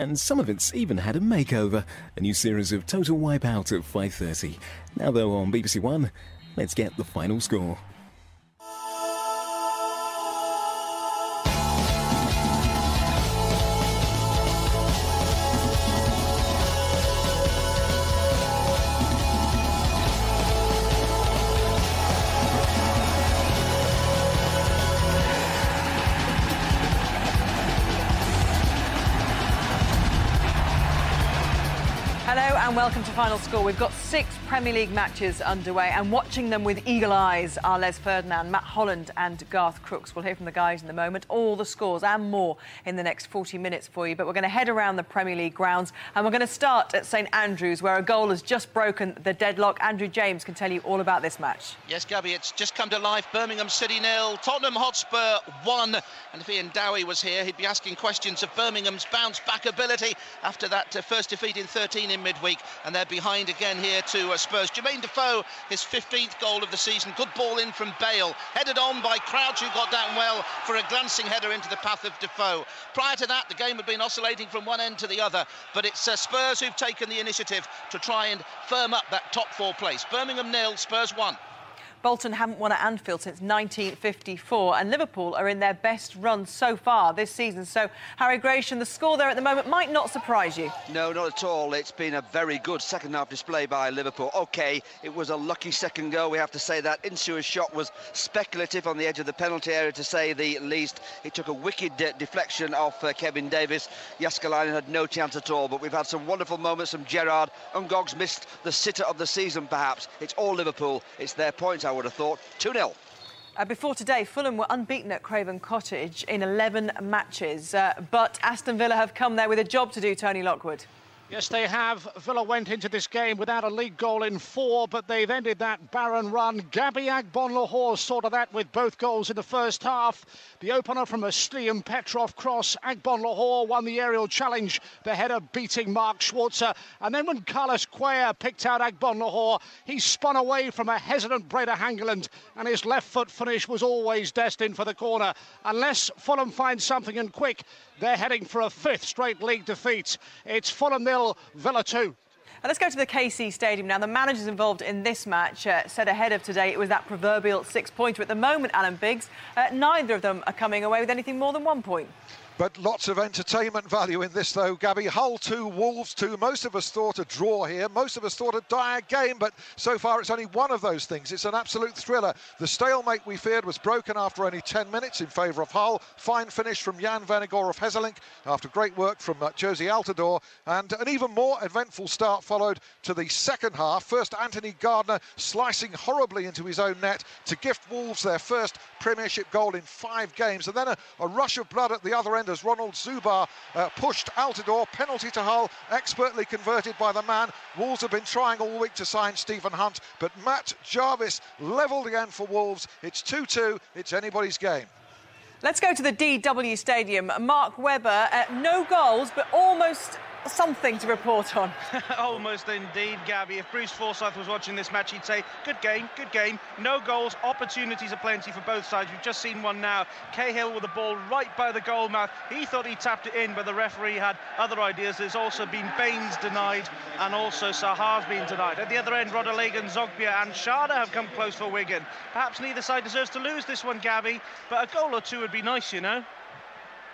And some of it's even had a makeover. A new series of Total Wipeout at 5.30. Now though on BBC One, let's get the final score. Final Score. We've got six Premier League matches underway and watching them with eagle eyes are Les Ferdinand, Matt Holland and Garth Crooks. We'll hear from the guys in a moment. All the scores and more in the next 40 minutes for you. But we're going to head around the Premier League grounds and we're going to start at St Andrews where a goal has just broken the deadlock. Andrew James can tell you all about this match. Yes, Gabby, it's just come to life. Birmingham City nil, Tottenham Hotspur 1. And if Ian Dowie was here, he'd be asking questions of Birmingham's bounce back ability after that uh, first defeat in 13 in midweek and they're behind again here to uh, Spurs. Jermaine Defoe, his 15th goal of the season. Good ball in from Bale, headed on by Crouch, who got down well for a glancing header into the path of Defoe. Prior to that, the game had been oscillating from one end to the other, but it's uh, Spurs who've taken the initiative to try and firm up that top four place. Birmingham nil, Spurs one. Bolton haven't won at Anfield since 1954, and Liverpool are in their best run so far this season. So, Harry Gration, the score there at the moment might not surprise you. No, not at all. It's been a very good second half display by Liverpool. OK, it was a lucky second goal, we have to say that. Insua's shot was speculative on the edge of the penalty area, to say the least. It took a wicked uh, deflection off uh, Kevin Davies. Jääskeläinen had no chance at all, but we've had some wonderful moments from Gerrard. Ngog's missed the sitter of the season, perhaps. It's all Liverpool. It's their points I would have thought. 2 0. Uh, before today, Fulham were unbeaten at Craven Cottage in 11 matches, uh, but Aston Villa have come there with a job to do, Tony Lockwood. Yes, they have. Villa went into this game without a league goal in four, but they've ended that barren run. Gabby Agbonlahor sorted that with both goals in the first half. The opener from a Stiliyan Petrov cross. Agbonlahor won the aerial challenge, the header beating Mark Schwarzer. And then when Carlos Cuellar picked out Agbonlahor, he spun away from a hesitant Brede Hangeland, and his left foot finish was always destined for the corner. Unless Fulham finds something and quick, they're heading for a fifth straight league defeat. It's Fulham nil, Villa 2. let's go to the KC Stadium now. The managers involved in this match uh, said ahead of today it was that proverbial six-pointer. At the moment, Alan Biggs, uh, neither of them are coming away with anything more than one point. But lots of entertainment value in this, though, Gabby. Hull 2, Wolves 2. Most of us thought a draw here. Most of us thought a dire game, but so far it's only one of those things. It's an absolute thriller. The stalemate we feared was broken after only 10 minutes in favour of Hull. Fine finish from Jan Vennegoor of Hesselink after great work from uh, Jozy Altidore. And an even more eventful start followed to the second half. First, Anthony Gardner slicing horribly into his own net to gift Wolves their first Premiership goal in five games. And then a, a rush of blood at the other end as Ronald Zubar uh, pushed Altidore. Penalty to Hull, expertly converted by the man. Wolves have been trying all week to sign Stephen Hunt, but Matt Jarvis levelled again for Wolves. It's 2 2, it's anybody's game. Let's go to the DW Stadium. Mark Webber, uh, no goals, but almost something to report on. Almost indeed, Gabby. If Bruce Forsyth was watching this match, he'd say, good game, good game. No goals, opportunities aplenty for both sides. We've just seen one now. Cahill with the ball right by the goal mouth. He thought he tapped it in, but the referee had other ideas. There's also been Baines denied and also Saha's been denied. At the other end, Rodallega, Zogbia and Schade have come close for Wigan. Perhaps neither side deserves to lose this one, Gabby, but a goal or two would be nice, you know.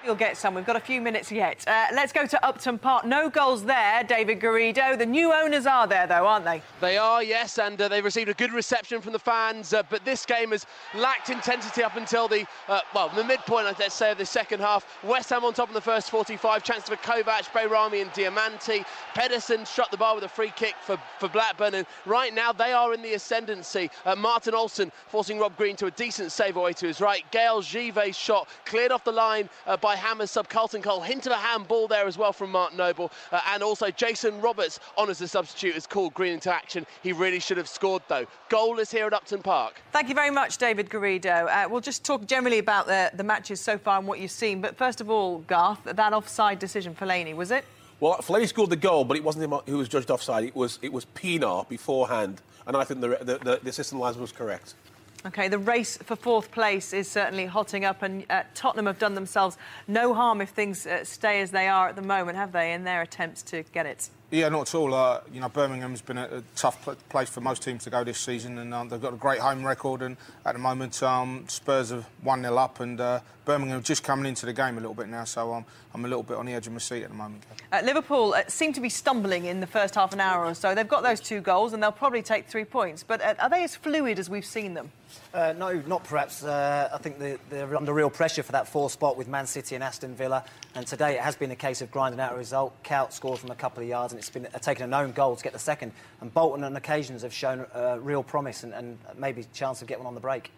You'll get some. We've got a few minutes yet. Uh, let's go to Upton Park. No goals there, David Garrido. The new owners are there, though, aren't they? They are, yes, and uh, they've received a good reception from the fans. Uh, but this game has lacked intensity up until the, uh, well, the midpoint, let's say, of the second half. West Ham on top in the first 45. Chance for Kovac, Behrami and Diamanti. Pedersen struck the bar with a free kick for, for Blackburn. And right now, they are in the ascendancy. Uh, Martin Olsson forcing Rob Green to a decent save away to his right. Gael Givet's shot cleared off the line uh, by Hammers sub Carlton Cole. Hint of a handball there as well from Mark Noble. Uh, and also Jason Roberts on as a substitute is called Green into action. He really should have scored though. Goal is here at Upton Park. Thank you very much, David Garrido. Uh, we'll just talk generally about the, the matches so far and what you've seen. But first of all, Garth, that offside decision for Laney, was it? Well, Fellaini scored the goal, but it wasn't him who was judged offside. It was it was Pienaar beforehand, and I think the the, the, the assistant linesman was correct. Okay, the race for fourth place is certainly hotting up, and uh, Tottenham have done themselves no harm if things uh, stay as they are at the moment, have they, in their attempts to get it? Yeah, not at all. Uh, you know, Birmingham's been a, a tough pl- place for most teams to go this season, and um, they've got a great home record. And at the moment, um, Spurs are one 0 up, and uh, Birmingham just coming into the game a little bit now. So um, I'm a little bit on the edge of my seat at the moment. Uh, Liverpool uh, seem to be stumbling in the first half an hour or so. They've got those two goals, and they'll probably take three points. But uh, are they as fluid as we've seen them? Uh, no, not perhaps. Uh, I think they're, they're under real pressure for that fourth spot with Man City and Aston Villa. And today it has been a case of grinding out a result. Kuyt scored from a couple of yards, and it's been uh, taken a known goal to get the second. And Bolton on occasions have shown uh, real promise and, and maybe a chance of getting one on the break.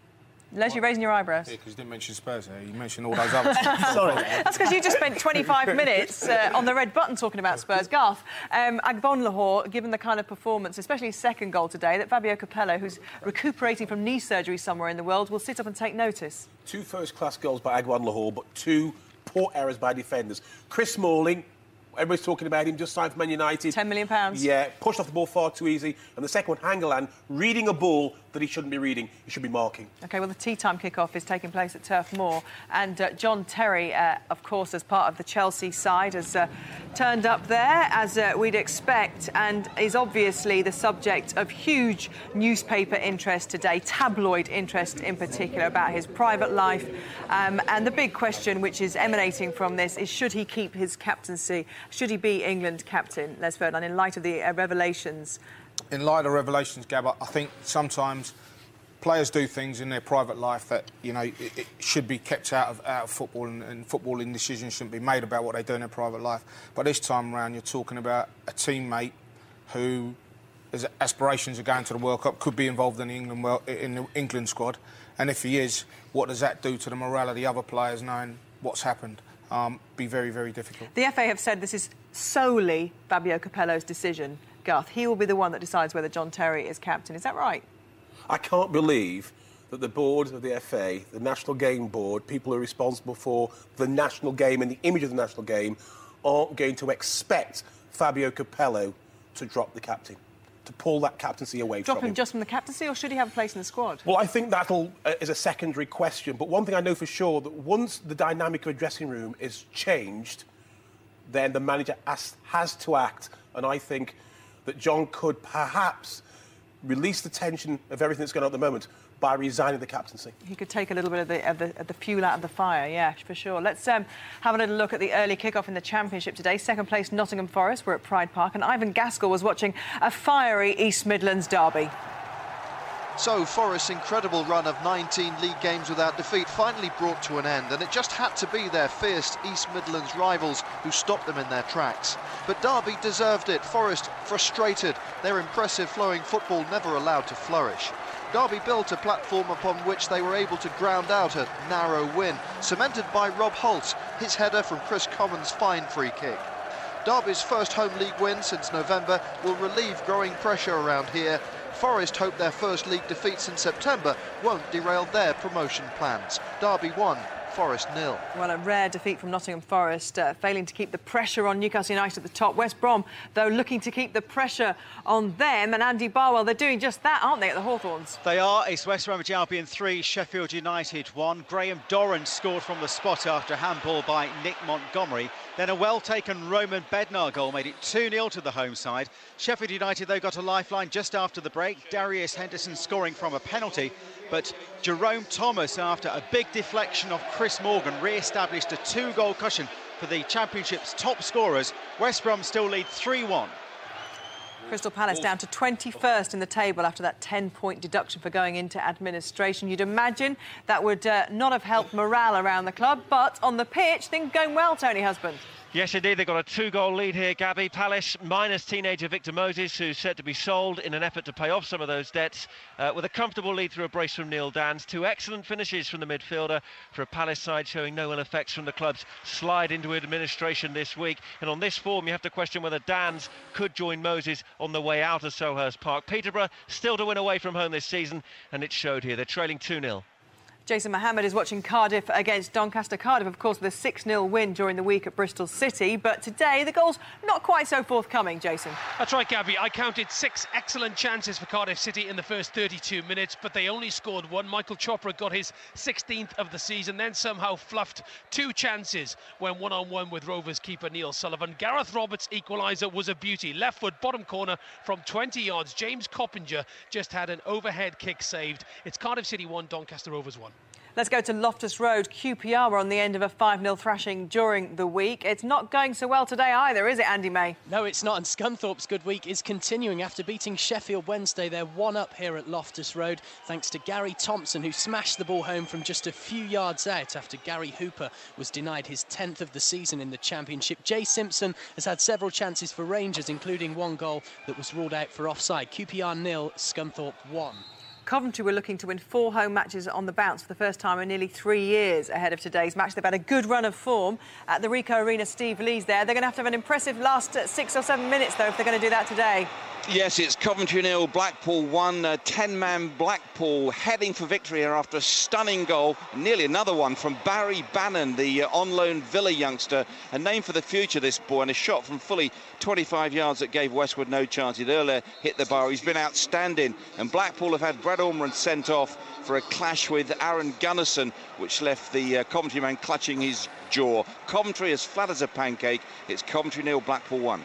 Les, you're raising your eyebrows. Yeah, because you didn't mention Spurs there. You mentioned all those others. Sorry. That's because you just spent 25 minutes uh, on the red button talking about Spurs. Garth, um, Agbonlahor, given the kind of performance, especially his second goal today, that Fabio Capello, who's recuperating from knee surgery somewhere in the world, will sit up and take notice. Two first-class goals by Agbonlahor, but two poor errors by defenders. Chris Smalling, everybody's talking about him, just signed for Man United. £10 million. Yeah, pushed off the ball far too easy. And the second one, Hangeland, reading a ball that he shouldn't be reading. He should be marking. OK, well, the tea time kick-off is taking place at Turf Moor. And uh, John Terry, uh, of course, as part of the Chelsea side, has uh, turned up there, as uh, we'd expect, and is obviously the subject of huge newspaper interest today, tabloid interest in particular, about his private life. Um, and the big question, which is emanating from this, is should he keep his captaincy? Should he be England captain, Les Ferdinand, in light of the uh, revelations in light of revelations, Gab, I think sometimes players do things in their private life that you know it, it should be kept out of out of football, and, and, footballing decisions shouldn't be made about what they do in their private life. But this time around, you're talking about a teammate who his aspirations of going to the World Cup could be involved in the England in the England squad, and if he is, what does that do to the morale of the other players knowing what's happened? Um, be very, very difficult. The FA have said this is solely Fabio Capello's decision. Garth, he will be the one that decides whether John Terry is captain. Is that right? I can't believe that the board of the FA, the National Game Board, people who are responsible for the national game and the image of the national game, aren't going to expect Fabio Capello to drop the captain, to pull that captaincy away drop from him. Drop him just from the captaincy, or should he have a place in the squad? Well, I think that uh, is a secondary question. But one thing I know for sure that once the dynamic of a dressing room is changed, then the manager has, has to act. And I think that John could perhaps release the tension of everything that's going on at the moment by resigning the captaincy. He could take a little bit of the, of the, of the fuel out of the fire, yeah, for sure. Let's um, have a little look at the early kick-off in the Championship today. Second place, Nottingham Forest. We're at Pride Park, and Ivan Gaskell was watching a fiery East Midlands derby. So Forest's incredible run of 19 league games without defeat finally brought to an end and it just had to be their fierce East Midlands rivals who stopped them in their tracks. But Derby deserved it, Forest frustrated, their impressive flowing football never allowed to flourish. Derby built a platform upon which they were able to ground out a narrow win, cemented by Rob Hulse, his header from Kris Commons' fine free kick. Derby's first home league win since November will relieve growing pressure around here Forest hope their first league defeats in September won't derail their promotion plans. Derby won, Forest nil. Well, a rare defeat from Nottingham Forest, uh, failing to keep the pressure on Newcastle United at the top. West Brom, though, looking to keep the pressure on them. And Andy Barwell, they're doing just that, aren't they, at the Hawthorns? They are. It's West Bromwich Albion 3, Sheffield United 1. Graham Dorrans scored from the spot after a handball by Nick Montgomery. Then a well-taken Roman Bednar goal made it 2-0 to the home side. Sheffield United, though, got a lifeline just after the break. Darius Henderson scoring from a penalty. But Jerome Thomas, after a big deflection of Chris Morgan, re-established a two-goal cushion for the Championship's top scorers. West Brom still lead 3-1. Crystal Palace down to 21st in the table after that 10-point deduction for going into administration. You'd imagine that would uh, not have helped morale around the club, but on the pitch, things going well, Tony Husband. Yes, indeed. They've got a two-goal lead here, Gabby. Palace minus teenager Victor Moses, who's set to be sold in an effort to pay off some of those debts, uh, with a comfortable lead through a brace from Neil Danns. Two excellent finishes from the midfielder for a Palace side showing no ill effects from the club's slide into administration this week. And on this form, you have to question whether Danns could join Moses on the way out of Selhurst Park. Peterborough still to win away from home this season, and it showed here. They're trailing 2-0. Jason Mohammed is watching Cardiff against Doncaster. Cardiff, of course, with a 6 0 win during the week at Bristol City. But today, the goals not quite so forthcoming, Jason. That's right, Gabby. I counted six excellent chances for Cardiff City in the first 32 minutes, but they only scored one. Michael Chopra got his 16th of the season, then somehow fluffed two chances when one on one with Rovers keeper Neil Sullivan. Gareth Roberts' equaliser was a beauty. Left foot, bottom corner from 20 yards. James Coppinger just had an overhead kick saved. It's Cardiff City 1, Doncaster Rovers 1. Let's go to Loftus Road. QPR were on the end of a 5 0 thrashing during the week. It's not going so well today either, is it, Andy May? No, it's not. And Scunthorpe's good week is continuing after beating Sheffield Wednesday. They're one up here at Loftus Road thanks to Gary Thompson, who smashed the ball home from just a few yards out after Gary Hooper was denied his 10th of the season in the Championship. Jay Simpson has had several chances for Rangers, including one goal that was ruled out for offside. QPR nil, Scunthorpe 1. Coventry were looking to win four home matches on the bounce for the first time in nearly three years ahead of today's match. They've had a good run of form at the Ricoh Arena. Steve Lee's there. They're going to have to have an impressive last six or seven minutes, though, if they're going to do that today. Yes, it's Coventry nil, Blackpool one. 10-man Blackpool heading for victory here after a stunning goal. Nearly another one from Barry Bannan, the uh, on-loan Villa youngster. A name for the future, this boy, and a shot from fully 25 yards that gave Westwood no chance. He'd earlier hit the bar. He's been outstanding. And Blackpool have had Brett Ormerod sent off for a clash with Aron Gunnarsson, which left the uh, Coventry man clutching his jaw. Coventry as flat as a pancake. It's Coventry nil, Blackpool one.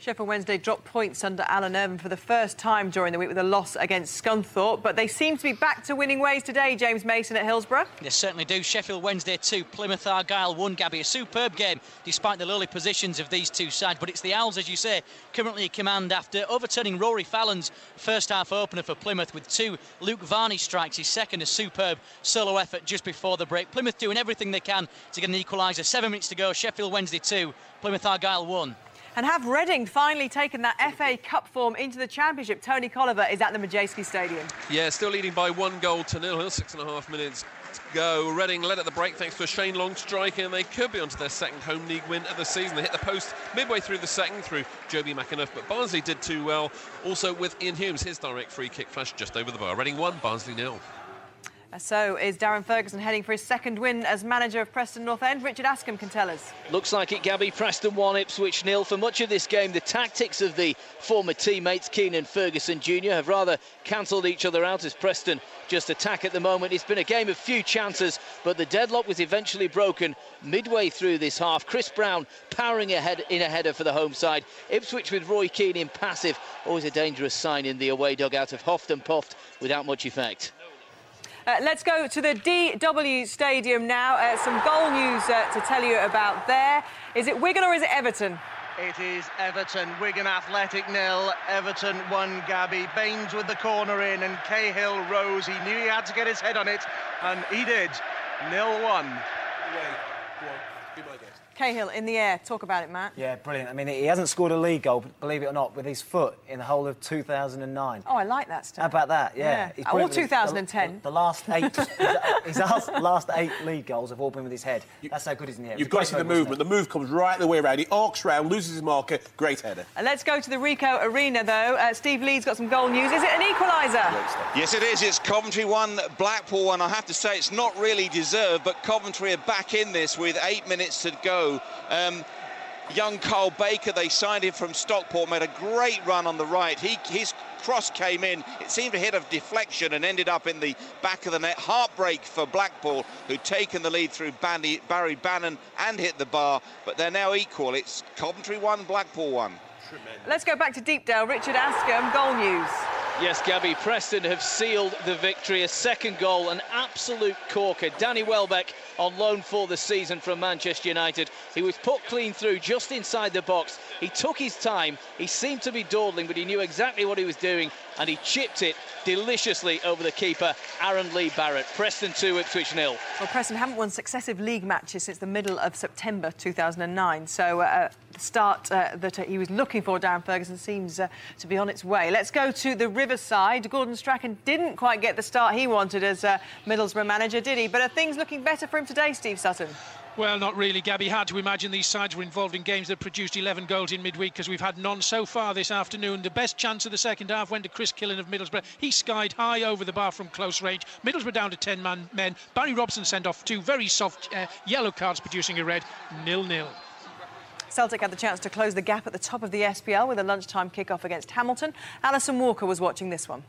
Sheffield Wednesday dropped points under Alan Irvine for the first time during the week with a loss against Scunthorpe, but they seem to be back to winning ways today, James Mason at Hillsborough. They certainly do. Sheffield Wednesday 2, Plymouth Argyle 1, Gabby. A superb game despite the lowly positions of these two sides, but it's the Owls, as you say, currently in command after overturning Rory Fallon's first half opener for Plymouth with two Luke Varney strikes, his second a superb solo effort just before the break. Plymouth doing everything they can to get an equaliser. Seven minutes to go, Sheffield Wednesday 2, Plymouth Argyle 1. And have Reading finally taken that FA Cup form into the Championship? Tony Colliver is at the Madejski Stadium. Yeah, still leading by one goal to nil. Six and a half minutes to go. Reading led at the break thanks to a Shane Long strike, and they could be onto their second home league win of the season. They hit the post midway through the second through Jobi McAnuff, but Barnsley did too well. Also with Ian Hume's, his direct free kick flashed just over the bar. Reading one, Barnsley nil. So is Darren Ferguson heading for his second win as manager of Preston North End? Richard Askham can tell us. Looks like it, Gabby. Preston 1, Ipswich nil. For much of this game, the tactics of the former teammates, Keane and Ferguson Jr., have rather cancelled each other out as Preston just attack at the moment. It's been a game of few chances, but the deadlock was eventually broken midway through this half. Chris Brown powering ahead in a header for the home side. Ipswich with Roy Keane in passive. Always a dangerous sign in the away dugout of Hoft and Puffed without much effect. Uh, let's go to the DW Stadium now. Uh, some goal news uh, to tell you about there. Is it Wigan or is it Everton? It is Everton, Wigan Athletic nil, Everton one. Gabby Baines with the corner in, and Cahill rose. He knew he had to get his head on it, and he did. Nil one. Cahill in the air. Talk about it, Matt. Yeah, brilliant. I mean, he hasn't scored a league goal, believe it or not, with his foot in the whole of 2009. Oh, I like that stuff. How about that? Yeah. yeah. Or 2010. The, the, last eight, his last, last, eight league goals have all been with his head. That's how good he's in the air. You've got to see the movement. The move comes right the way around. He arcs round, loses his marker. Great header. And let's go to the Ricoh Arena, though. Uh, Steve Lee's got some goal news. Is it an equaliser? Yes, it is. It's Coventry 1, Blackpool 1. I have to say, it's not really deserved, but Coventry are back in this with eight minutes to go. Um, young Carl Baker, they signed him from Stockport, made a great run on the right. He, his cross came in. It seemed to hit a deflection and ended up in the back of the net. Heartbreak for Blackpool, who'd taken the lead through Barry Bannan and hit the bar, but they're now equal. It's Coventry 1, Blackpool 1. Let's go back to Deepdale. Richard Askham, goal news. Yes, Gabby, Preston have sealed the victory. A second goal, an absolute corker. Danny Welbeck on loan for the season from Manchester United. He was put clean through just inside the box. He took his time. He seemed to be dawdling, but he knew exactly what he was doing, and he chipped it deliciously over the keeper, Aaron Lee Barrett. Preston 2, Ipswich nil. Well, Preston haven't won successive league matches since the middle of September 2009, so uh, start uh, that uh, he was looking for, Darren Ferguson, seems uh, to be on its way. Let's go to the Riverside. Gordon Strachan didn't quite get the start he wanted as uh, Middlesbrough manager, did he? But are things looking better for him today, Steve Sutton? Well, not really, Gabby. Hard to imagine these sides were involved in games that produced 11 goals in midweek because we've had none so far this afternoon. The best chance of the second half went to Chris Killen of Middlesbrough. He skied high over the bar from close range. Middlesbrough down to 10 man men. Barry Robson sent off two very soft uh, yellow cards, producing a red. Nil-nil. Celtic had the chance to close the gap at the top of the SPL with a lunchtime kick-off against Hamilton. Alison Walker was watching this one.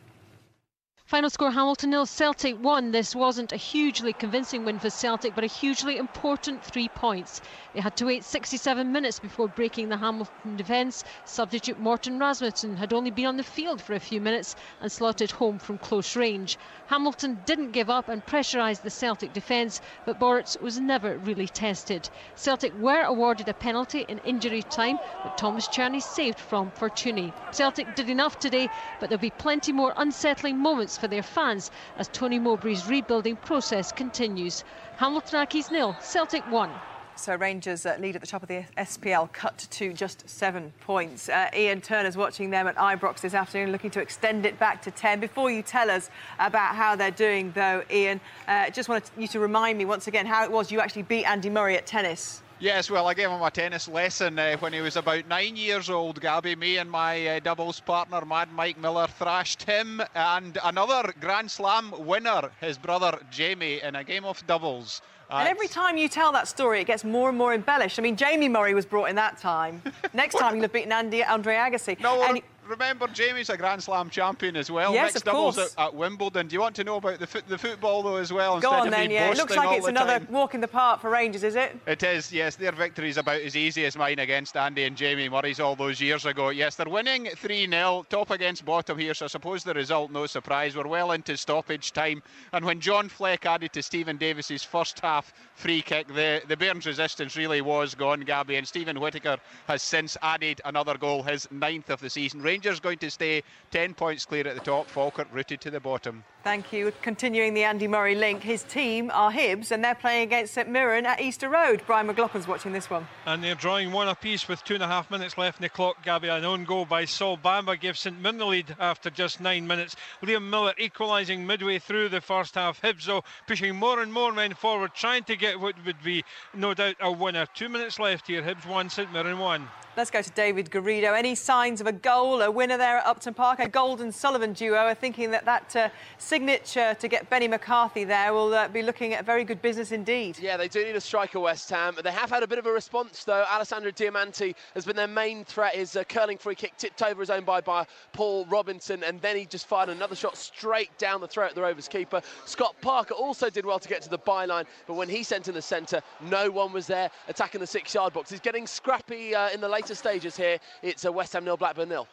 Final score Hamilton nil, Celtic 1. This wasn't a hugely convincing win for Celtic, but a hugely important three points. They had to wait 67 minutes before breaking the Hamilton defence. Substitute Morten Rasmussen had only been on the field for a few minutes and slotted home from close range. Hamilton didn't give up and pressurised the Celtic defence, but Boruc was never really tested. Celtic were awarded a penalty in injury time, but Tomas Cerny saved from Fortuné. Celtic did enough today, but there'll be plenty more unsettling moments for their fans as Tony Mowbray's rebuilding process continues. Hamilton Accies nil, Celtic 1. So Rangers uh, lead at the top of the SPL, cut to just seven points. Uh, Ian Turner's watching them at Ibrox this afternoon, looking to extend it back to 10. Before you tell us about how they're doing, though, Ian, uh, just wanted you to remind me once again how it was you actually beat Andy Murray at tennis. Yes, well, I gave him a tennis lesson uh, when he was about nine years old, Gabby. Me and my uh, doubles partner, Mad Mike Miller, thrashed him and another Grand Slam winner, his brother Jamie, in a game of doubles. And every time you tell that story, it gets more and more embellished. I mean, Jamie Murray was brought in that time. Next time, you'll have beaten Andy, Andre Agassi. No, remember, Jamie's a Grand Slam champion as well. Yes, Mixed of doubles course. at, at Wimbledon. Do you want to know about the, fo- the football, though, as well? Go on then, yeah. It looks like it's the another time? walk in the park for Rangers, is it? It is, yes. Their victory is about as easy as mine against Andy and Jamie Murray's all those years ago. Yes, they're winning 3 0, top against bottom here, so I suppose the result, no surprise. We're well into stoppage time. And when John Fleck added to Stephen Davis's first half free kick, the, the Bairns' resistance really was gone, Gabby. And Stephen Whittaker has since added another goal, his ninth of the season. Rangers going to stay 10 points clear at the top, Falkirk rooted to the bottom. Thank you. Continuing the Andy Murray link, his team are Hibs and they're playing against St Mirren at Easter Road. Brian McLaughlin's watching this one. And they're drawing one apiece with two and a half minutes left in the clock. Gabby, an own goal by Saul Bamba gives St Mirren the lead after just nine minutes. Liam Miller equalising midway through the first half. Hibs, though, pushing more and more men forward, trying to get what would be, no doubt, a winner. Two minutes left here. Hibs one, St Mirren one. Let's go to David Garrido. Any signs of a goal, a winner there at Upton Park? A Golden Sullivan duo are thinking that that uh, signature to get Benni McCarthy there will uh, be looking at very good business indeed. Yeah, they do need a striker, West Ham. They have had a bit of a response, though. Alessandro Diamanti has been their main threat. His uh, curling free kick tipped over his own by, by Paul Robinson, and then he just fired another shot straight down the throat of the Rovers keeper. Scott Parker also did well to get to the byline, but when he sent in the centre, no one was there attacking the six-yard box. He's getting scrappy uh, in the later stages here. It's a West Ham nil, Blackburn nil.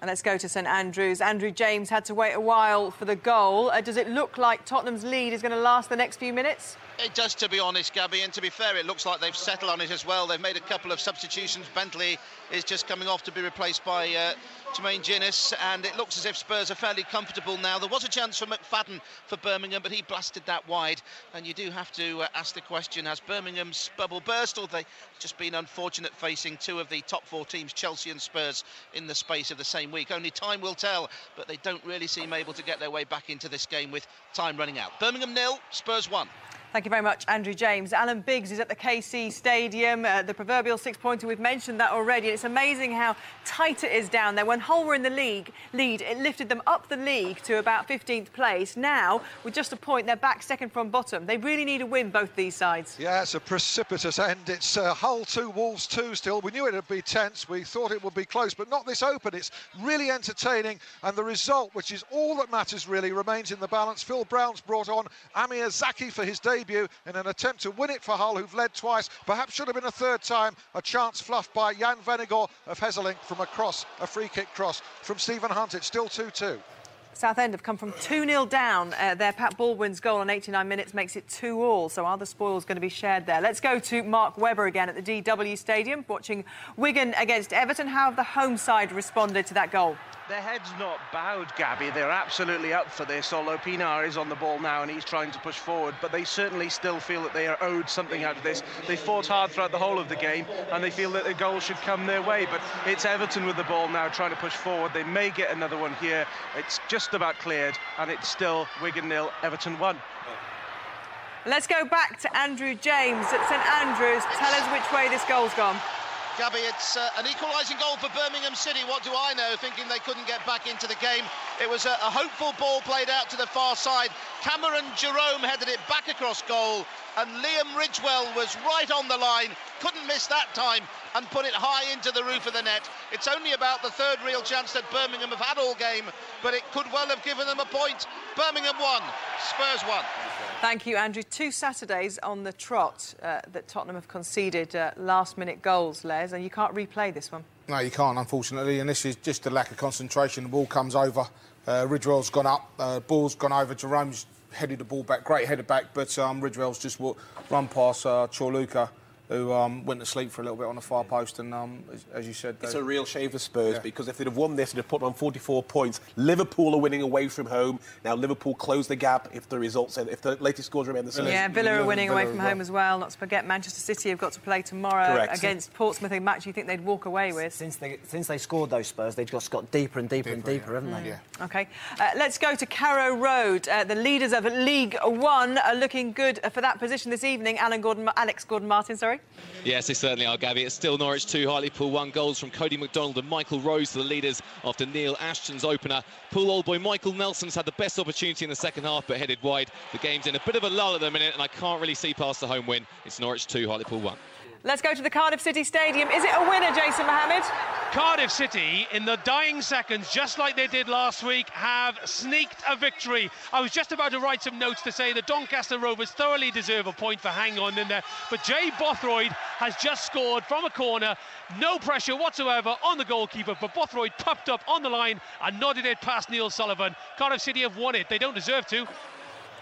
And let's go to St Andrews. Andrew James had to wait a while for the goal. Uh, does it look like Tottenham's lead is going to last the next few minutes? It does, to be honest, Gabby, and to be fair, it looks like they've settled on it as well. They've made a couple of substitutions. Bentley is just coming off to be replaced by uh, Jermaine Jenas, and it looks as if Spurs are fairly comfortable now. There was a chance for McFadden for Birmingham, but he blasted that wide. And you do have to uh, ask the question, has Birmingham's bubble burst, or they just been unfortunate facing two of the top four teams, Chelsea and Spurs, in the space of the same week? Only time will tell, but they don't really seem able to get their way back into this game with time running out. Birmingham nil, Spurs one. Thank you very much, Andrew James. Alan Biggs is at the KC Stadium, uh, the proverbial six-pointer. We've mentioned that already. It's amazing how tight it is down there. When Hull were in the league lead, it lifted them up the league to about 15th place. Now, with just a point, they're back second from bottom. They really need a win, both these sides. Yeah, it's a precipitous end. It's uh, Hull 2, Wolves 2 still. We knew it would be tense. We thought it would be close, but not this open. It's really entertaining. And the result, which is all that matters really, remains in the balance. Phil Brown's brought on Amr Zaki for his debut in an attempt to win it for Hull, who've led twice. Perhaps should have been a third time. A chance fluffed by Jan Vennegoor of Hesselink from a cross, a free kick cross from Stephen Hunt. It's still 2 2. Southend have come from 2-0 down. Uh, their Pat Baldwin's goal on 89 minutes makes it 2 all. So are the spoils going to be shared there? Let's go to Mark Webber again at the DW Stadium, watching Wigan against Everton. How have the home side responded to that goal? Their head's not bowed, Gabby. They're absolutely up for this, although Pienaar is on the ball now and he's trying to push forward. But they certainly still feel that they are owed something out of this. They fought hard throughout the whole of the game and they feel that the goal should come their way. But it's Everton with the ball now trying to push forward. They may get another one here. It's just about cleared and it's still Wigan nil, Everton 1. Let's go back to Andrew James at St Andrews. Tell us which way this goal's gone. Gabby, it's uh, an equalising goal for Birmingham City. What do I know, thinking they couldn't get back into the game. It was a, a hopeful ball played out to the far side. Cameron Jerome headed it back across goal, and Liam Ridgewell was right on the line, couldn't miss that time, and put it high into the roof of the net. It's only about the third real chance that Birmingham have had all game, but it could well have given them a point. Birmingham won, Spurs won. Thank you, Andrew. Two Saturdays on the trot uh, that Tottenham have conceded uh, last-minute goals, Les, and you can't replay this one. No, you can't, unfortunately, and this is just a lack of concentration. The ball comes over, uh, Ridgewell's gone up, uh, ball's gone over, Jerome's headed the ball back, great header back, but um, Ridgewell's just run past uh, Corluka who um, went to sleep for a little bit on the far post. And um, as, as, you said, it's a real shame for Spurs yeah. because if they'd have won this, they'd have put on 44 points. Liverpool are winning away from home. Now Liverpool close the gap if the results, if the latest scores remain the same. Yeah, Villa are winning Villa away from home as well. Not to forget, Manchester City have got to play tomorrow Correct. against Portsmouth, a match you think they'd walk away with. Since they since they scored those Spurs, they've just got deeper and deeper, deeper and deeper, yeah. haven't they? Mm. Yeah. Okay, uh, let's go to Carrow Road. Uh, the leaders of League One are looking good for that position this evening. Alan Gordon, Alex Gordon-Martin, sorry. Yes, they certainly are, Gabby. It's still Norwich 2, Hartlepool 1 goals from Cody McDonald and Michael Rose to the leaders after Neil Ashton's opener. Pool old boy Michael Nelson's had the best opportunity in the second half but headed wide. The game's in a bit of a lull at the minute and I can't really see past the home win. It's Norwich 2, Hartlepool 1. Let's go to the Cardiff City Stadium. Is it a winner, Jason Mohammed? Cardiff City, in the dying seconds, just like they did last week, have sneaked a victory. I was just about to write some notes to say that Doncaster Rovers thoroughly deserve a point for hang on in there. But Jay Bothroyd has just scored from a corner. No pressure whatsoever on the goalkeeper, but Bothroyd popped up on the line and nodded it past Neil Sullivan. Cardiff City have won it. They don't deserve to.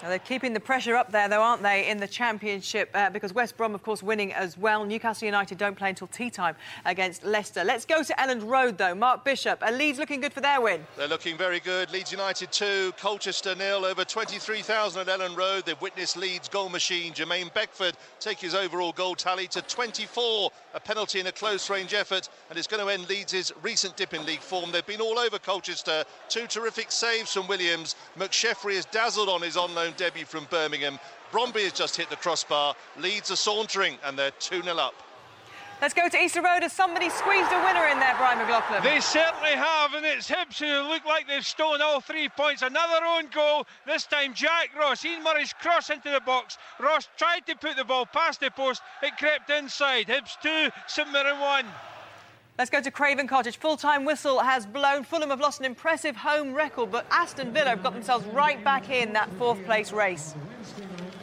Now they're keeping the pressure up there, though, aren't they, in the Championship? Uh, because West Brom, of course, winning as well. Newcastle United don't play until tea time against Leicester. Let's go to Elland Road, though. Mark Bishop, are Leeds looking good for their win? They're looking very good. Leeds United 2, Colchester nil. Over 23,000 at Elland Road. They've witnessed Leeds' goal machine, Jermaine Beckford, take his overall goal tally to 24. A penalty in a close-range effort, and it's going to end Leeds' recent dip in league form. They've been all over Colchester. Two terrific saves from Williams. McSheffrey is dazzled on his on-loan debut from Birmingham. Birmingham. Bromby has just hit the crossbar. Leeds are sauntering and they're 2-0 up. Let's go to Easter Road. Has somebody squeezed a winner in there, Brian McLaughlin? They certainly have, and it's Hibs who look like they've stolen all three points. Another own goal, this time Jack Ross. Ian Murray's cross into the box. Ross tried to put the ball past the post. It crept inside. Hibs 2, St Mirren 1. Let's go to Craven Cottage. Full-time whistle has blown. Fulham have lost an impressive home record, but Aston Villa have got themselves right back in that fourth-place race.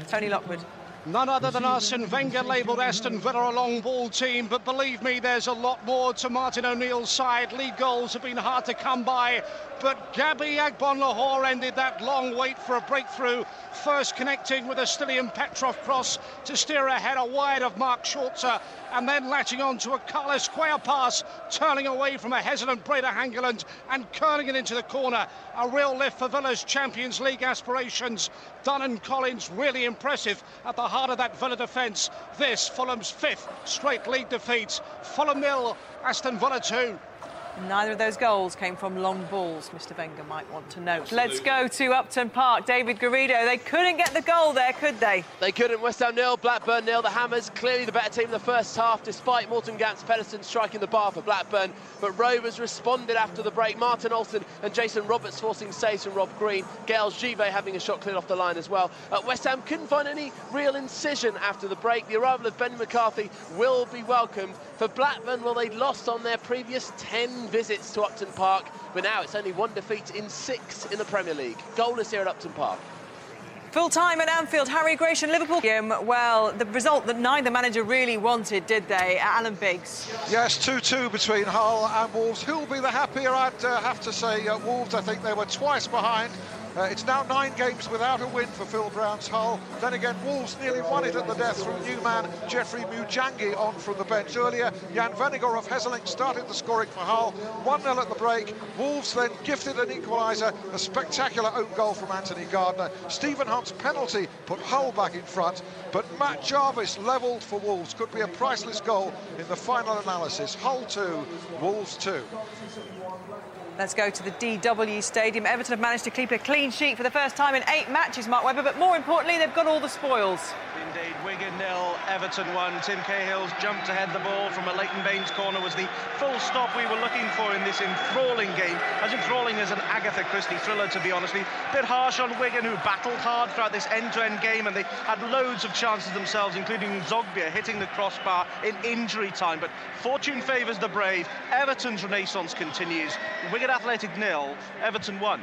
Tony Lockwood. None other than Arsene Wenger labelled Aston Villa a long ball team, but believe me, there's a lot more to Martin O'Neill's side. League goals have been hard to come by, but Gabby Agbonlahor ended that long wait for a breakthrough, first connecting with a Stiliyan Petrov cross to steer ahead a wide of Mark Schwarzer, and then latching on to a Carlos Cuellar pass, turning away from a hesitant Brede Hangeland and curling it into the corner. A real lift for Villa's Champions League aspirations. Dunn and Collins really impressive at the heart of that Villa defence. This, Fulham's fifth straight league defeat. Fulham nil, Aston Villa 2. Neither of those goals came from long balls, Mr Wenger might want to note. Absolutely. Let's go to Upton Park. David Garrido, they couldn't get the goal there, could they? They couldn't. West Ham nil, Blackburn nil. The Hammers clearly the better team in the first half, despite Morten Gamst Pedersen striking the bar for Blackburn. But Rovers responded after the break. Martin Olsson and Jason Roberts forcing saves from Rob Green. Gael Givet having a shot cleared off the line as well. Uh, West Ham couldn't find any real incision after the break. The arrival of Ben McCarthy will be welcomed. For Blackburn, well, they'd lost on their previous 10 visits to Upton Park, but now it's only one defeat in six in the Premier League. Goalless here at Upton Park. Full time at Anfield, Harry Gration, Liverpool. Well, the result that neither manager really wanted, did they? Alan Biggs. Yes, 2-2 between Hull and Wolves. Who'll be the happier? I'd uh, have to say uh, Wolves. I think they were twice behind uh, it's now nine games without a win for Phil Brown's Hull. Then again, Wolves nearly won it at the death from new man Jeffrey Mujangi on from the bench earlier. Jan Vennegoor of started the scoring for Hull. 1-0 at the break. Wolves then gifted an equaliser, a spectacular own goal from Anthony Gardner. Stephen Hunt's penalty put Hull back in front. But Matt Jarvis levelled for Wolves. Could be a priceless goal in the final analysis. Hull 2, Wolves 2. Let's go to the DW Stadium. Everton have managed to keep a clean sheet for the first time in eight matches, Mark Webber, but more importantly, they've got all the spoils. Indeed, Wigan nil, Everton one. Tim Cahill's jumped to head the ball from a Leighton Baines corner was the full stop we were looking for in this enthralling game. As enthralling as an Agatha Christie thriller, to be honest. A bit harsh on Wigan, who battled hard throughout this end-to-end -end game, and they had loads of chances themselves, including Zogbia hitting the crossbar in injury time. But fortune favours the brave. Everton's renaissance continues. Wigan Athletic nil, Everton one.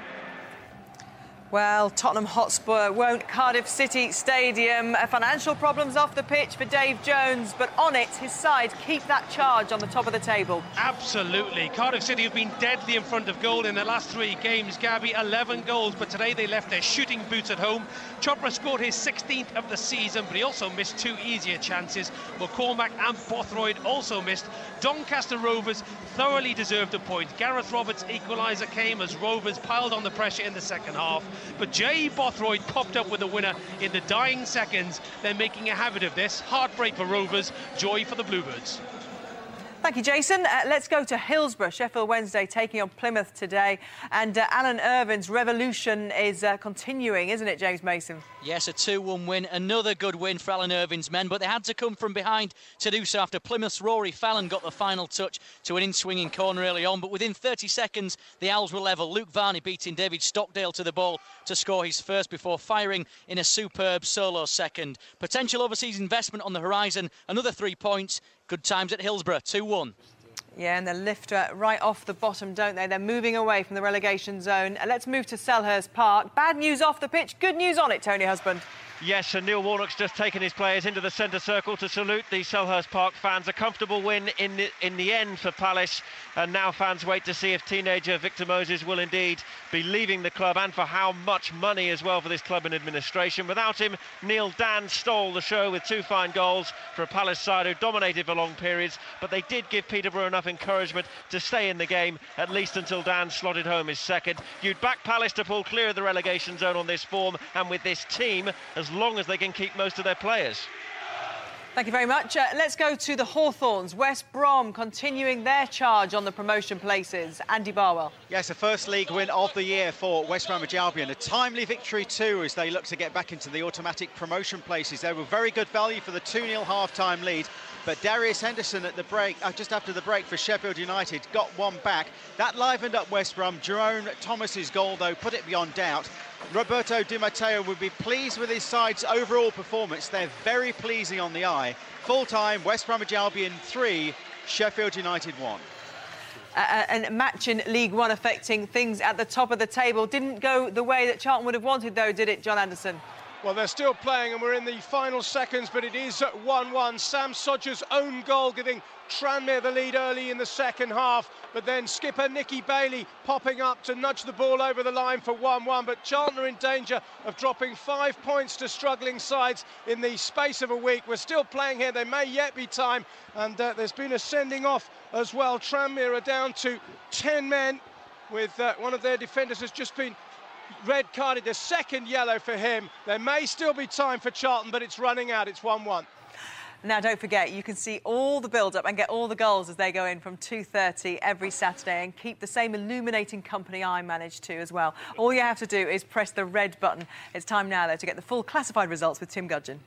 Well, Tottenham Hotspur won't Cardiff City Stadium. Financial problems off the pitch for Dave Jones, but on it, his side keep that charge on the top of the table. Absolutely. Cardiff City have been deadly in front of goal in the last three games. Gabby, 11 goals, but today they left their shooting boots at home. Chopra scored his 16th of the season, but he also missed two easier chances. McCormack and Bothroyd also missed. Doncaster Rovers thoroughly deserved a point. Gareth Roberts' equaliser came as Rovers piled on the pressure in the second half. But Jay Bothroyd popped up with a winner in the dying seconds. They're making a habit of this. Heartbreak for Rovers, joy for the Bluebirds. Thank you, Jason. Uh, let's go to Hillsborough. Sheffield Wednesday taking on Plymouth today. And uh, Alan Irvine's revolution is uh, continuing, isn't it, James Mason? Yes, a 2-1 win. Another good win for Alan Irvine's men, but they had to come from behind to do so after Plymouth's Rory Fallon got the final touch to an in-swinging corner early on. But within 30 seconds, the Owls were level. Luke Varney beating David Stockdale to the ball to score his first before firing in a superb solo second. Potential overseas investment on the horizon. Another three points. Good times at Hillsborough, 2-1. Yeah, and the lifter right off the bottom, don't they? They're moving away from the relegation zone. Let's move to Selhurst Park. Bad news off the pitch, good news on it, Tony Husband. Yes, and Neil Warnock's just taken his players into the centre circle to salute the Selhurst Park fans. A comfortable win in the, in the end for Palace, and now fans wait to see if teenager Victor Moses will indeed be leaving the club, and for how much money as well for this club and administration. Without him, Neil Dan stole the show with two fine goals for a Palace side who dominated for long periods, but they did give Peterborough enough encouragement to stay in the game, at least until Dan slotted home his second. You'd back Palace to pull clear of the relegation zone on this form, and with this team, as as long as they can keep most of their players. Thank you very much. Uh, let's go to the Hawthorns. West Brom continuing their charge on the promotion places. Andy Barwell. Yes, a first league win of the year for West Bromwich Albion. A timely victory too as they look to get back into the automatic promotion places. They were very good value for the 2-0 half-time lead. But Darius Henderson at the break, uh, just after the break for Sheffield United, got one back. That livened up West Brom. Jerome Thomas's goal, though, put it beyond doubt. Roberto Di Matteo would be pleased with his side's overall performance. They're very pleasing on the eye. Full-time, West Bromwich Albion 3, Sheffield United 1. Uh, and match in League One affecting things at the top of the table. Didn't go the way that Charlton would have wanted, though, did it, John Anderson? Well, they're still playing, and we're in the final seconds, but it is 1-1. Sam Sodje's own goal giving Tranmere the lead early in the second half, but then skipper Nicky Bailey popping up to nudge the ball over the line for 1-1. But are in danger of dropping five points to struggling sides in the space of a week. We're still playing here. There may yet be time, and uh, there's been a sending off as well. Tranmere are down to 10 men with uh, one of their defenders has just been red carded, the second yellow for him. There may still be time for Charlton, but it's running out. It's 1-1. Now, don't forget, you can see all the build-up and get all the goals as they go in from 2.30 every Saturday and keep the same illuminating company I manage to as well. All you have to do is press the red button. It's time now, though, to get the full classified results with Tim Gudgin.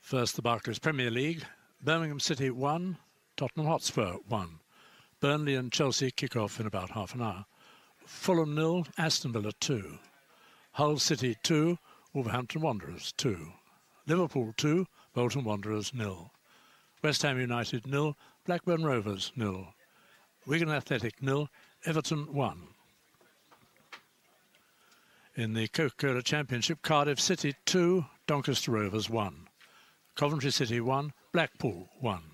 First, the Barclays Premier League. Birmingham City 1, Tottenham Hotspur 1. Burnley and Chelsea kick off in about half an hour. Fulham nil, Aston Villa 2. Hull City 2, Wolverhampton Wanderers 2. Liverpool 2, Bolton Wanderers nil. West Ham United nil, Blackburn Rovers nil. Wigan Athletic nil, Everton 1. In the Coca-Cola Championship, Cardiff City 2, Doncaster Rovers 1. Coventry City 1, Blackpool 1.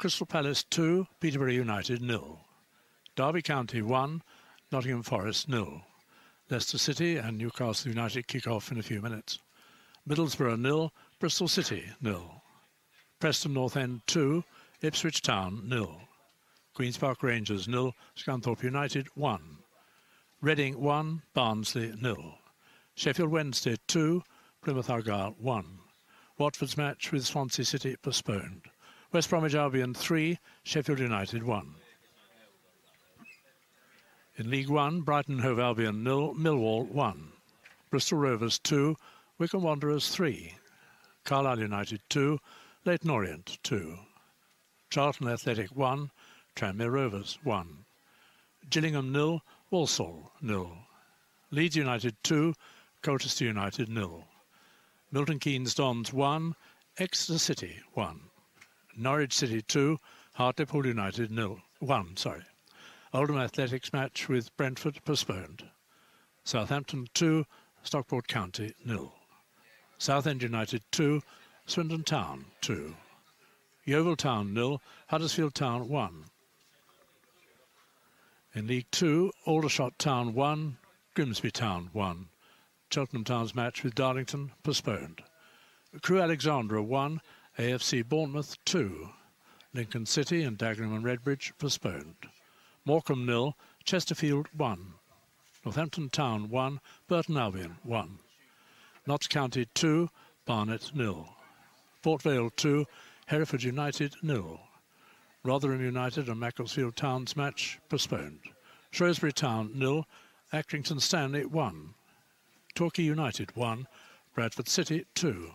Crystal Palace 2, Peterborough United 0. Derby County 1, Nottingham Forest 0. Leicester City and Newcastle United kick off in a few minutes. Middlesbrough 0, Bristol City 0. Preston North End 2, Ipswich Town nil. Queen's Park Rangers nil, Scunthorpe United 1. Reading 1, Barnsley nil. Sheffield Wednesday 2, Plymouth Argyle 1. Watford's match with Swansea City postponed. West Bromwich Albion 3, Sheffield United 1. In League One, Brighton Hove Albion nil, Millwall 1. Bristol Rovers 2, Wycombe Wanderers 3. Carlisle United 2, Leyton Orient 2. Charlton Athletic 1, Tranmere Rovers 1. Gillingham nil, Walsall nil. Leeds United 2, Colchester United nil. Milton Keynes Dons 1, Exeter City 1. Norwich City 2, Hartlepool United nil 1, sorry. Oldham Athletics match with Brentford postponed. Southampton 2, Stockport County nil. Southend United 2, Swindon Town 2. Yeovil Town nil, Huddersfield Town 1. In League Two, Aldershot Town 1, Grimsby Town 1. Cheltenham Town's match with Darlington postponed. Crewe Alexandra 1, AFC Bournemouth 2. Lincoln City and Dagenham and Redbridge postponed. Morecambe nil, Chesterfield 1. Northampton Town 1, Burton Albion 1. Notts County 2, Barnet nil. Port Vale 2, Hereford United nil. Rotherham United and Macclesfield Town's match postponed. Shrewsbury Town nil, Accrington Stanley 1. Torquay United 1, Bradford City 2.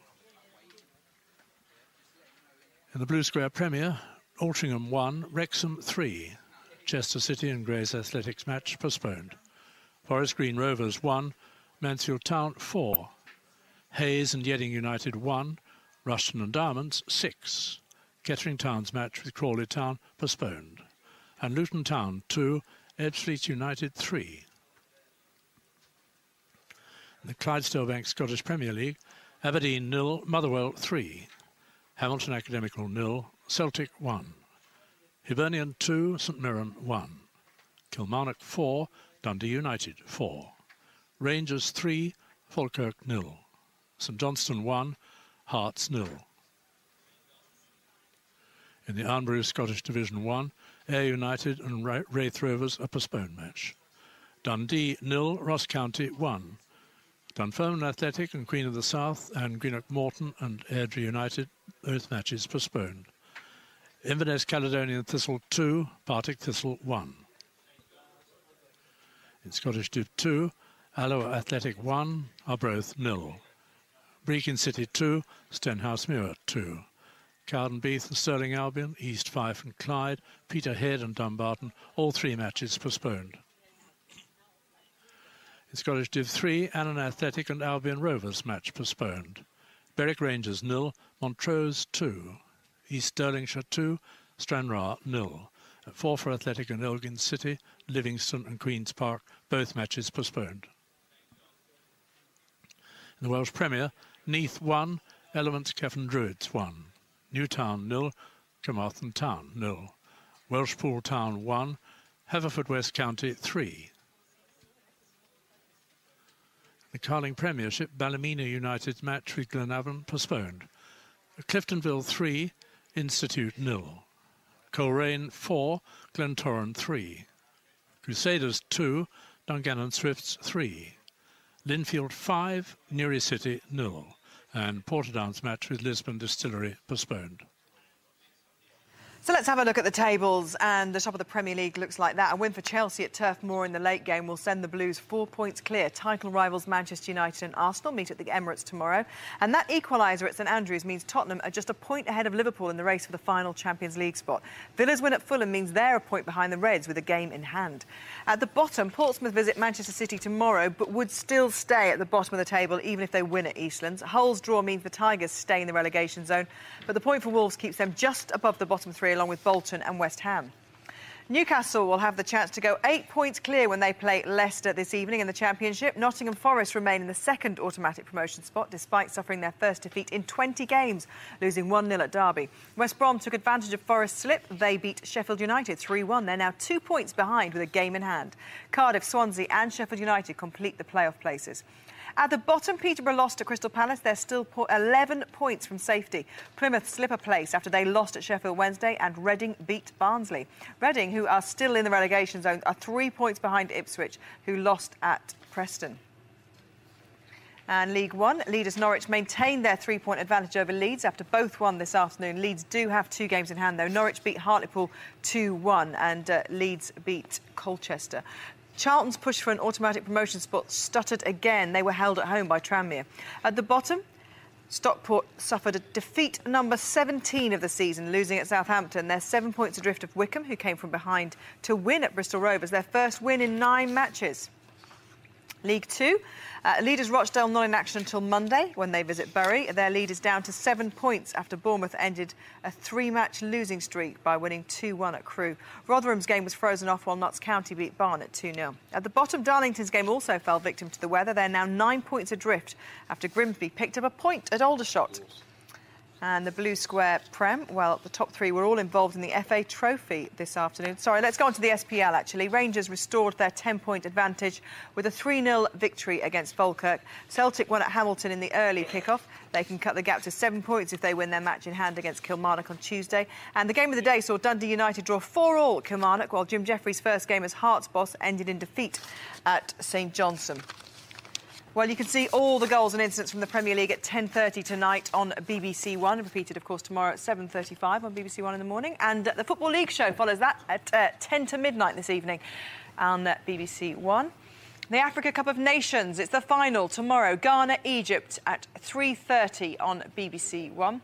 In the Blue Square Premier, Altrincham 1, Wrexham 3. Chester City and Grays Athletics match postponed. Forest Green Rovers 1, Mansfield Town 4. Hayes and Yeading United 1, Rushden and Diamonds 6. Kettering Town's match with Crawley Town postponed. And Luton Town 2, Ebbsfleet United 3. In the Clydesdale Bank Scottish Premier League, Aberdeen nil, Motherwell 3. Hamilton Academical nil, Celtic 1. Hibernian 2, St Mirren 1. Kilmarnock 4, Dundee United 4. Rangers 3, Falkirk nil. St Johnstone 1, Hearts nil. In the Irn-Bru Scottish Division 1, Ayr United and Raith Rovers a postponed match. Dundee nil, Ross County 1. Dunfermline Athletic and Queen of the South and Greenock Morton and Airdrie United, both matches postponed. Inverness Caledonian Thistle 2, Partick Thistle 1. In Scottish Div 2, Alloa Athletic 1, Arbroath nil. Brechin City 2, Stenhousemuir 2. Cowdenbeath and Stirling Albion, East Fife and Clyde, Peterhead and Dumbarton, all three matches postponed. In Scottish Div 3, Annan Athletic and Albion Rovers match postponed. Berwick Rangers nil, Montrose 2. East Stirlingshire 2, Stranraer nil. At Forfar Athletic and Elgin City, Livingston and Queen's Park, both matches postponed. In the Welsh Premier, Neath 1, Elements Cefn Druids 1. Newtown nil, Carmarthen Town nil. Welshpool Town 1, Haverfordwest County 3. The Carling Premiership, Ballymena United's match with Glenavon postponed. Cliftonville 3, Institute nil. Coleraine 4, Glentoran 3. Crusaders 2, Dungannon Swifts 3. Linfield 5, Newry City nil. And Portadown's match with Lisburn Distillery postponed. So let's have a look at the tables, and the top of the Premier League looks like that. A win for Chelsea at Turf Moor in the late game will send the Blues four points clear. Title rivals Manchester United and Arsenal meet at the Emirates tomorrow, and that equaliser at St Andrews means Tottenham are just a point ahead of Liverpool in the race for the final Champions League spot. Villa's win at Fulham means they're a point behind the Reds with a game in hand. At the bottom, Portsmouth visit Manchester City tomorrow, but would still stay at the bottom of the table even if they win at Eastlands. Hull's draw means the Tigers stay in the relegation zone, but the point for Wolves keeps them just above the bottom three along with Bolton and West Ham. Newcastle will have the chance to go eight points clear when they play Leicester this evening in the Championship. Nottingham Forest remain in the second automatic promotion spot despite suffering their first defeat in 20 games, losing 1 0 at Derby. West Brom took advantage of Forest's slip. They beat Sheffield United 3 1. They're now two points behind with a game in hand. Cardiff, Swansea, and Sheffield United complete the playoff places. At the bottom, Peterborough lost to Crystal Palace. They're still 11 points from safety. Plymouth slip a place after they lost at Sheffield Wednesday, and Reading beat Barnsley. Reading, who are still in the relegation zone, are three points behind Ipswich, who lost at Preston. And League One, leaders Norwich maintain their three point advantage over Leeds after both won this afternoon. Leeds do have two games in hand, though. Norwich beat Hartlepool 2 1, and uh, Leeds beat Colchester. Charlton's push for an automatic promotion spot stuttered again. They were held at home by Tranmere. At the bottom, Stockport suffered a defeat number 17 of the season, losing at Southampton. They're seven points adrift of Wycombe, who came from behind to win at Bristol Rovers, their first win in nine matches. League Two. Uh, leaders Rochdale not in action until Monday when they visit Bury. Their lead is down to seven points after Bournemouth ended a three-match losing streak by winning 2-1 at Crewe. Rotherham's game was frozen off while Notts County beat Barnet 2-0. At the bottom, Darlington's game also fell victim to the weather. They're now nine points adrift after Grimsby picked up a point at Aldershot. And the Blue Square Prem, well, the top three were all involved in the FA Trophy this afternoon. Sorry, let's go on to the SPL actually. Rangers restored their 10 point advantage with a 3 0 victory against Falkirk. Celtic won at Hamilton in the early kick-off. They can cut the gap to seven points if they win their match in hand against Kilmarnock on Tuesday. And the game of the day saw Dundee United draw 4 all at Kilmarnock, while Jim Jefferies' first game as Hearts boss ended in defeat at St Johnstone. Well, you can see all the goals and incidents from the Premier League at 10.30 tonight on BBC One, repeated, of course, tomorrow at 7.35 on BBC One in the morning. And the Football League show follows that at uh, 10 to midnight this evening on BBC One. The Africa Cup of Nations, it's the final tomorrow, Ghana, Egypt at 3.30 on BBC One.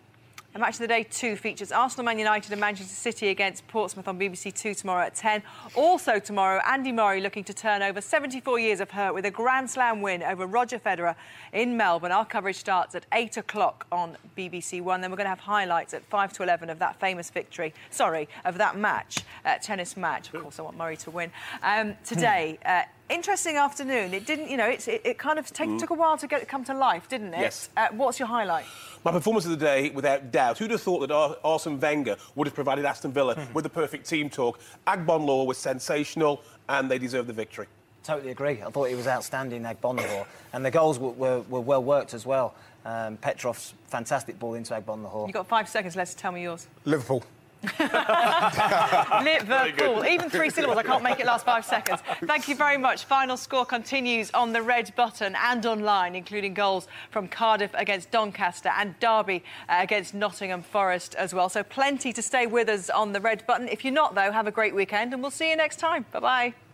Match of the day two features Arsenal, Man United and Manchester City against Portsmouth on BBC Two tomorrow at 10. Also tomorrow, Andy Murray looking to turn over 74 years of hurt with a Grand Slam win over Roger Federer in Melbourne. Our coverage starts at 8 o'clock on BBC One. Then we're going to have highlights at 5 to 11 of that famous victory, sorry, of that match, uh, tennis match. Of course, I want Murray to win. Um, today, uh, interesting afternoon. It didn't, you know, it, it kind of take, mm. took a while to get it come to life, didn't it? Yes. Uh, what's your highlight? My performance of the day, without doubt. Who'd have thought that Arsene Wenger would have provided Aston Villa mm-hmm. with the perfect team talk? Agbonlahor was sensational, and they deserve the victory. Totally agree. I thought he was outstanding, Agbonlahor, and the goals were, were, were well worked as well. Um, Petrov's fantastic ball into Agbon Agbonlahor. You've got five seconds left to tell me yours. Liverpool. Liverpool. Even three syllables. I can't make it last five seconds. Thank you very much. Final score continues on the red button and online, including goals from Cardiff against Doncaster and Derby uh, against Nottingham Forest as well. So plenty to stay with us on the red button. If you're not, though, have a great weekend and we'll see you next time. Bye bye.